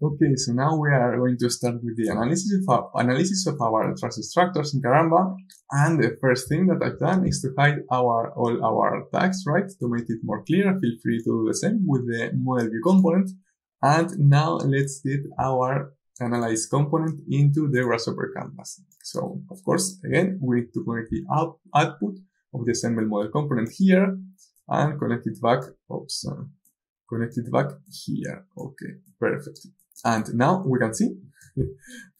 Okay, so now we are going to start with the analysis of our, analysis of our truss structures in Karamba. And the first thing that I've done is to hide our all our tags, right? To make it more clear, feel free to do the same with the model view component. And now let's get our analyze component into the Grasshopper canvas. So of course, again, we need to connect the out, output of the assemble model component here and connect it back. Oops, uh, connect it back here. Okay, perfect. And now we can see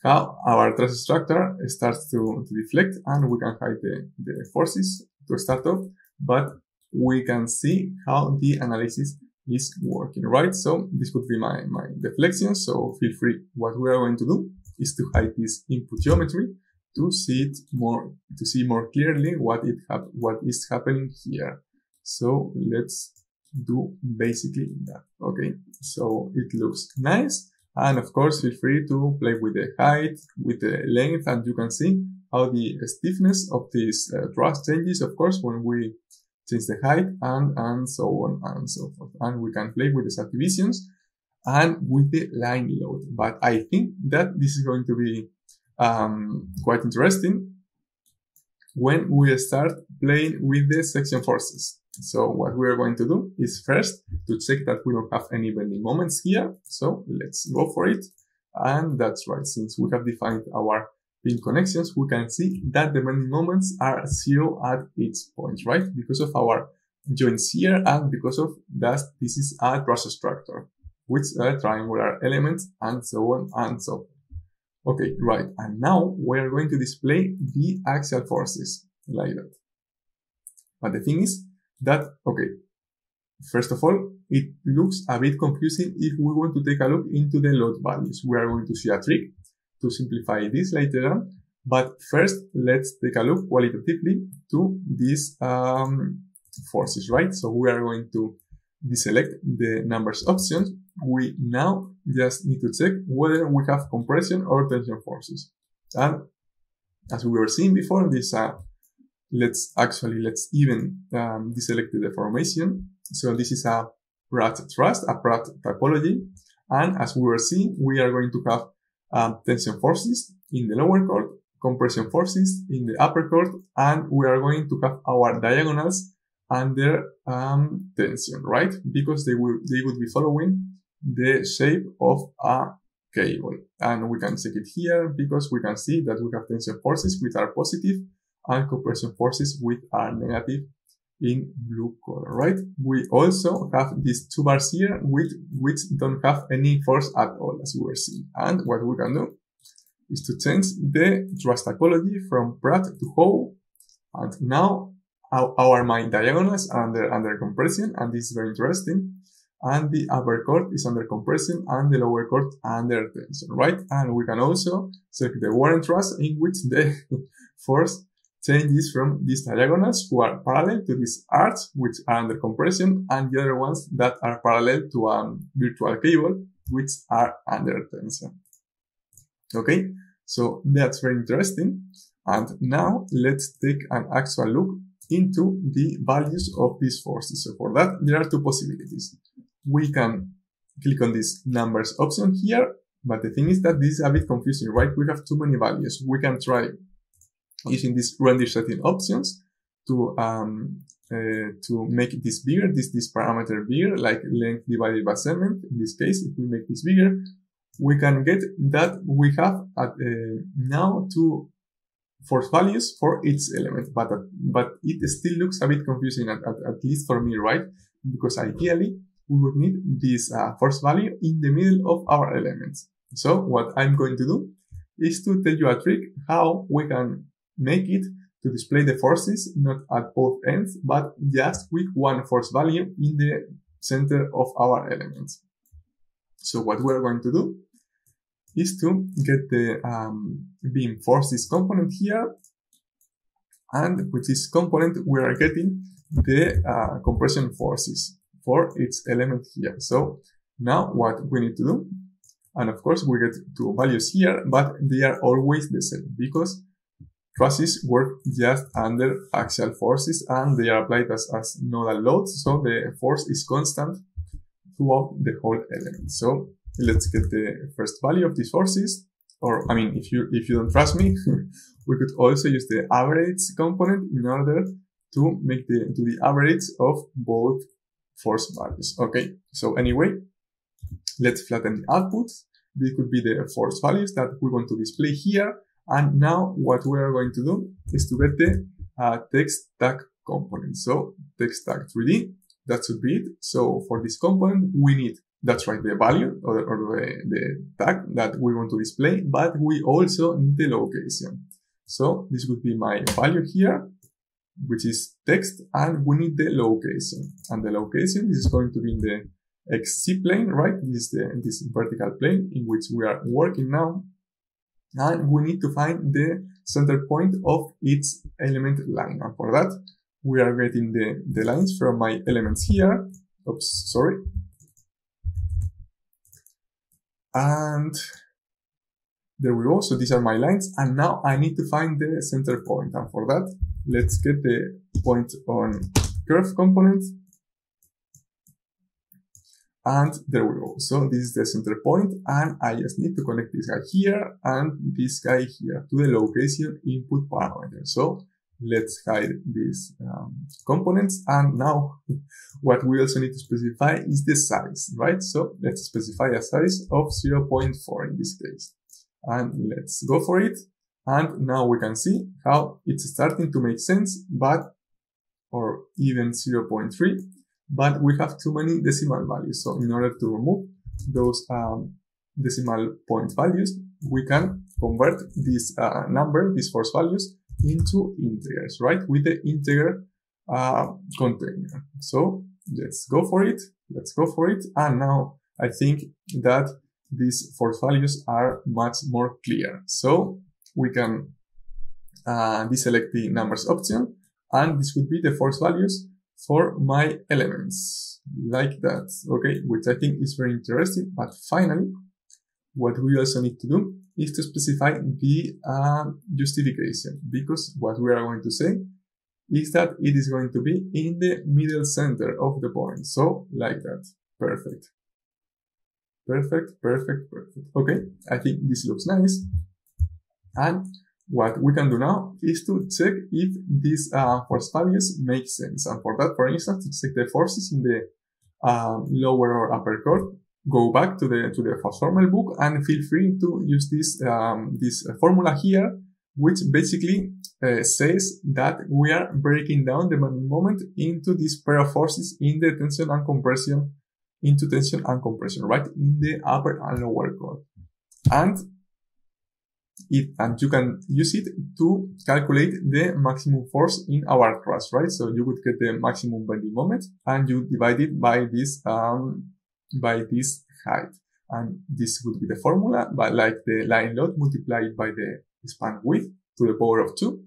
how our truss structure starts to, to deflect and we can hide the, the forces to start off, but we can see how the analysis is working, right? So this would be my, my deflection. So feel free. What we are going to do is to hide this input geometry to see it more, to see more clearly what it what is happening here. So let's do basically that. Okay. So it looks nice. And of course, feel free to play with the height, with the length, and you can see how the stiffness of this uh, truss changes, of course, when we change the height and, and so on and so forth. And we can play with the subdivisions and with the line load. But I think that this is going to be um, quite interesting when we start playing with the section forces. So what we are going to do is first to check that we don't have any bending moments here. So let's go for it. And that's right. Since we have defined our pin connections, we can see that the bending moments are zero at each point, right? Because of our joints here and because of that this is a truss structure with triangular elements and so on and so on. Okay, right. And now we are going to display the axial forces like that. But the thing is that, okay, first of all, it looks a bit confusing if we want to take a look into the load values. We are going to see a trick to simplify this later on. But first, let's take a look qualitatively to these um, forces, right? So we are going to deselect the numbers options. We now just need to check whether we have compression or tension forces. And as we were seeing before, this, uh, let's actually, let's even um, deselect the deformation. So this is a Pratt truss, a Pratt typology. And as we were seeing, we are going to have um, tension forces in the lower chord, compression forces in the upper chord, and we are going to have our diagonals under um, tension, right? Because they will they would be following the shape of a cable, and we can check it here because we can see that we have tension forces which are positive and compression forces which are negative in blue color, right? We also have these two bars here which, which don't have any force at all as we were seeing. And what we can do is to change the truss typology from Pratt to Howe. And now our, main diagonals are under, under compression and this is very interesting. And the upper chord is under compression and the lower chord under tension, right? And we can also check the Warren truss in which the force changes from these diagonals who are parallel to these arcs, which are under compression, and the other ones that are parallel to a virtual cable, which are under tension. Okay, so that's very interesting. And now let's take an actual look into the values of these forces. So for that, there are two possibilities. We can click on this numbers option here, but the thing is that this is a bit confusing, right? We have too many values. We can try using these render setting options to um, uh, to make this bigger, this this parameter bigger, like length divided by segment. In this case, if we make this bigger, we can get that we have at, uh, now two force values for each element, but uh, but it still looks a bit confusing at, at, at, least for me, right? Because ideally we would need this uh, force value in the middle of our elements. So what I'm going to do is to tell you a trick how we can make it to display the forces not at both ends, but just with one force value in the center of our elements. So what we're going to do is to get the um, beam forces component here, and with this component we are getting the uh, compression forces for its element here. So now what we need to do, and of course we get two values here, but they are always the same because Trusses work just under axial forces and they are applied as, as nodal loads. So the force is constant throughout the whole element. So let's get the first value of these forces. Or, I mean, if you, if you don't trust me, we could also use the average component in order to make the, to the average of both force values. Okay. So anyway, let's flatten the output. This could be the force values that we want to display here. And now what we are going to do is to get the uh, text tag component. So text tag 3D, that should be it. So for this component, we need, that's right, the value or, or the, the tag that we want to display, but we also need the location. So this would be my value here, which is text, and we need the location. And the location, is going to be in the XZ plane, right? This is the, this vertical plane in which we are working now. And we need to find the center point of each element line. And for that, we are getting the, the lines from my elements here. Oops, sorry. And there we go. So these are my lines. And now I need to find the center point. And for that, let's get the point on curve component. And there we go. So this is the center point and I just need to connect this guy here and this guy here to the location input parameter. So let's hide these um, components. And now what we also need to specify is the size, right? So let's specify a size of 0.4 in this case. And let's go for it. And now we can see how it's starting to make sense, but, or even 0.3, but we have too many decimal values. So in order to remove those um, decimal point values, we can convert this uh, number, these force values, into integers, right? With the integer uh, container. So let's go for it. Let's go for it. And now I think that these force values are much more clear. So we can uh, deselect the numbers option and this would be the force values for my elements like that. Okay. Which I think is very interesting. But finally, what we also need to do is to specify the uh, justification because what we are going to say is that it is going to be in the middle center of the point. So like that. Perfect. Perfect, perfect, perfect. Okay, I think this looks nice. And what we can do now is to check if these uh, force values make sense. And for that, for instance, to check the forces in the uh, lower or upper chord, go back to the to the Formel book and feel free to use this um, this formula here, which basically uh, says that we are breaking down the moment into this pair of forces in the tension and compression, into tension and compression, right in the upper and lower chord, and it and you can use it to calculate the maximum force in our truss, right? So you would get the maximum bending moment and you divide it by this um, by this height. And this would be the formula, but like the line load multiplied by the span width to the power of 2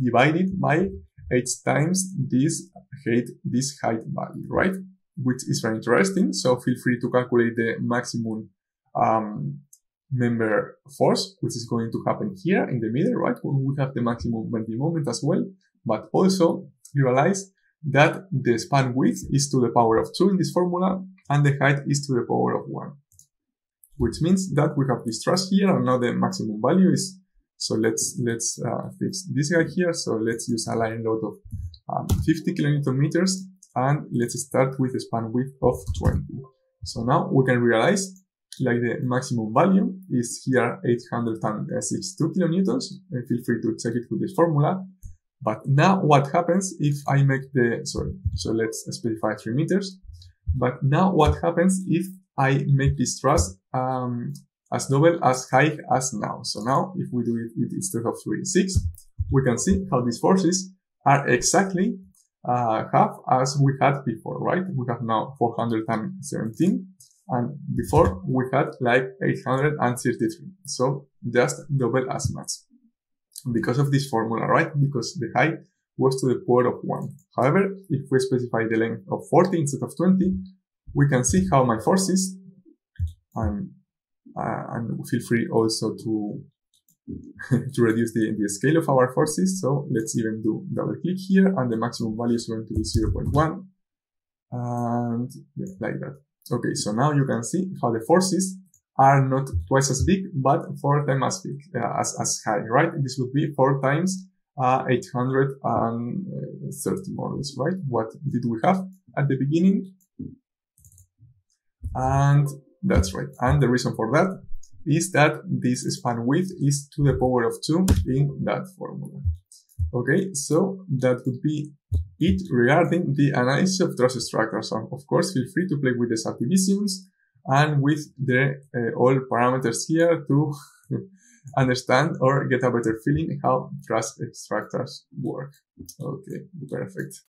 divided by h times this height, this height value, right? Which is very interesting. So feel free to calculate the maximum um, member force, which is going to happen here in the middle, right? When we have the maximum bending moment as well. But also realize that the span width is to the power of 2 in this formula and the height is to the power of 1. Which means that we have this truss here and now the maximum value is, so let's, let's uh, fix this guy here. So let's use a line load of um, 50 kilonewton meters and let's start with a span width of 20. So now we can realize like the maximum value is here 862 kilonewtons. And feel free to check it with this formula. But now what happens if I make the, sorry, so let's specify 3 meters. But now what happens if I make this truss um, as double as high as now? So now if we do it instead of 36, we can see how these forces are exactly uh, half as we had before, right? We have now 417 and before we had like 833. So just double as much because of this formula, right? Because the height was to the power of 1. However, if we specify the length of 40 instead of 20, we can see how my forces, and, uh, and feel free also to to reduce the, the scale of our forces. So let's even do double click here and the maximum value is going to be 0.1 and yeah, like that. Okay, so now you can see how the forces are not twice as big, but four times as big, uh, as, as high, right? This would be four times uh, 830 more or less, right? What did we have at the beginning? And that's right. And the reason for that is that this span width is to the power of 2 in that formula. Okay, so that would be it regarding the analysis of truss structures. Of course, feel free to play with the subdivisions and with the uh, all parameters here to understand or get a better feeling how truss structures work. Okay, perfect.